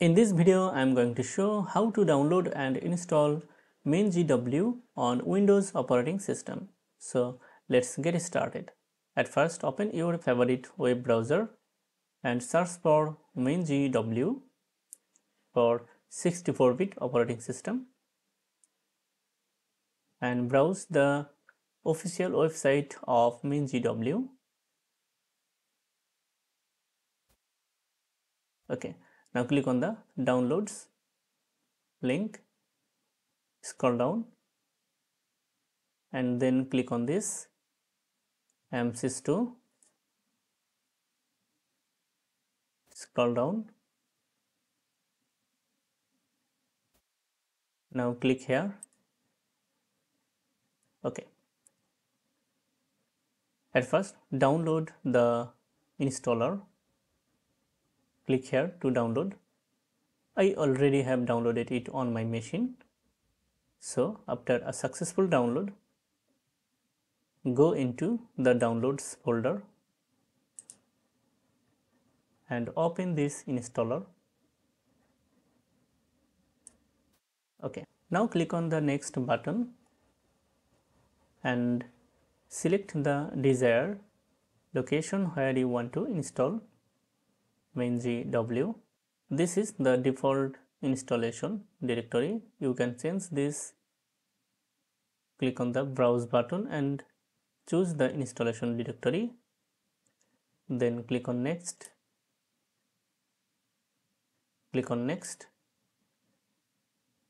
In this video, I am going to show how to download and install MinGW on Windows operating system. So let's get started. At first, open your favorite web browser and search for MinGW for 64-bit operating system and browse the official website of MinGW. Okay, now click on the downloads link scroll down and then click on this msys2 scroll down. Now click here. Okay. At first download the installer click here to download. I already have downloaded it on my machine. So after a successful download go into the downloads folder and open this installer. Okay. Now click on the next button and select the desired location where you want to install MinGW. This is the default installation directory. You can change this. Click on the browse button and choose the installation directory. Then click on next. Click on next.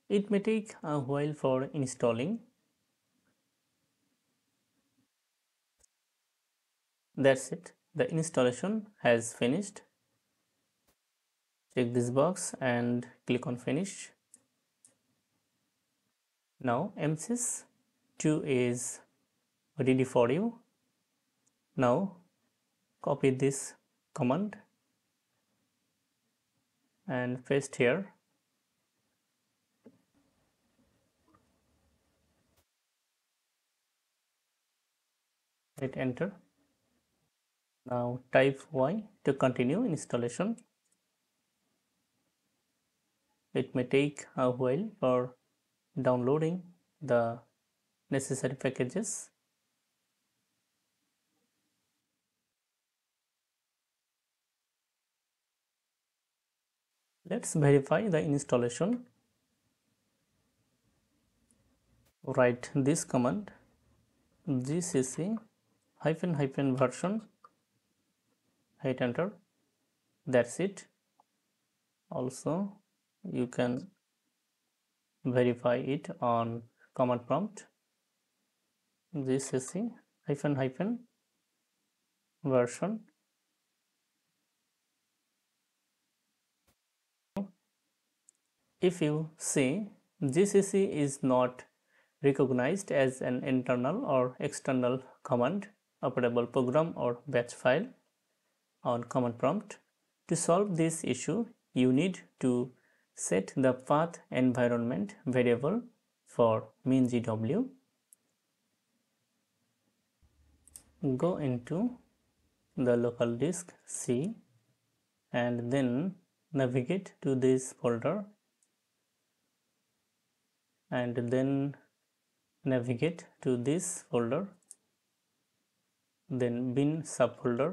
It may take a while for installing. That's it. The installation has finished check this box and click on finish. Now msys 2 is ready for you. Now copy this command and paste here. Hit enter. Now type y to continue installation it may take a while for downloading the necessary packages. Let's verify the installation. Write this command gcc hyphen hyphen version hit enter that's it. Also you can verify it on command prompt. Gcc hyphen hyphen version. If you see gcc is not recognized as an internal or external command operable program or batch file on command prompt. To solve this issue you need to set the path environment variable for MinGW. Go into the local disk C and then navigate to this folder and then navigate to this folder then bin subfolder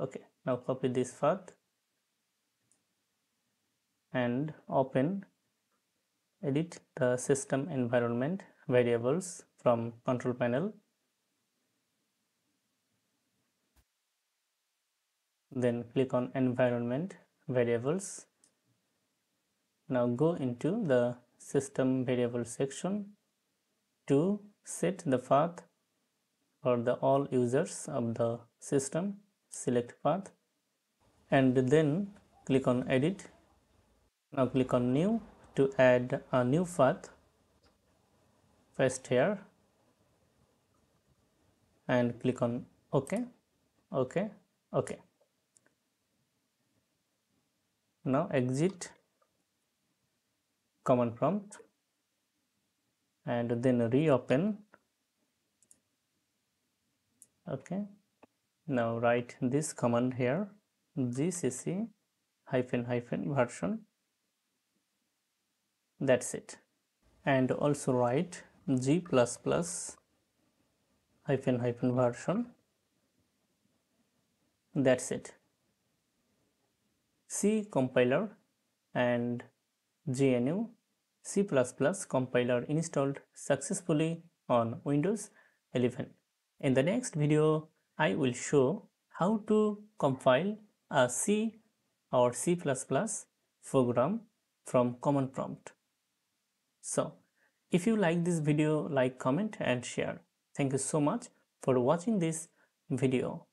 okay now copy this path and open edit the system environment variables from control panel. Then click on environment variables. Now go into the system variable section to set the path for the all users of the system. Select path and then click on edit now click on new to add a new path. Paste here. And click on ok. Ok. Ok. Now exit command prompt and then reopen. Okay now write this command here gcc hyphen hyphen version that's it and also write g++ hyphen hyphen version that's it C compiler and GNU C++ compiler installed successfully on Windows 11. In the next video, I will show how to compile a C or C++ program from command prompt. So, if you like this video, like, comment and share. Thank you so much for watching this video.